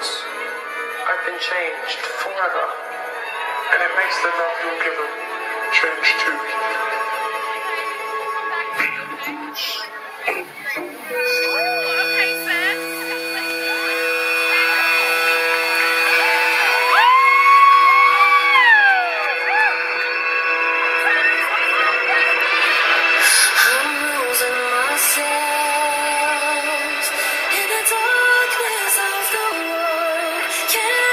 I've been changed forever. And it makes the love you're given change too. can